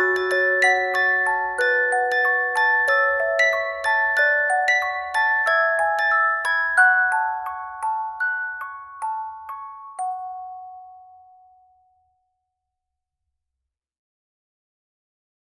you